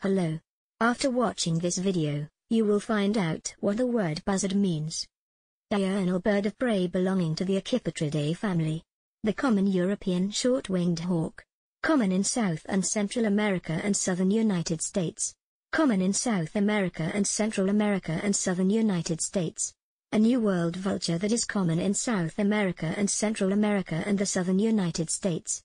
Hello. After watching this video, you will find out what the word buzzard means. Diurnal bird of prey belonging to the Accipitridae family. The common European short-winged hawk. Common in South and Central America and southern United States. Common in South America and Central America and southern United States. A New World vulture that is common in South America and Central America and the southern United States.